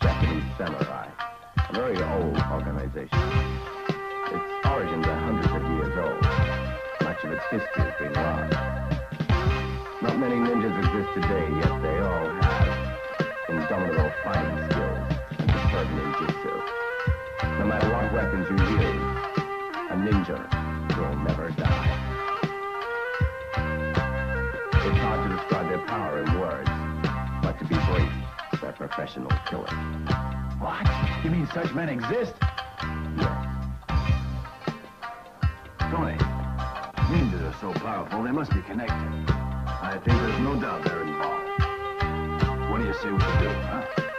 Japanese samurai, a very old organization. Its origins are hundreds of years old. Much of its history has been lost. Not many ninjas exist today, yet they all have indomitable fighting skills and superb ninjutsu. No matter what weapons you use, a ninja will never die. It's hard to describe their power in words, to be brief, they're professional killers. What? You mean such men exist? Yes. Tony, ninjas are so powerful, they must be connected. I think there's no doubt they're involved. What do you say we do, huh?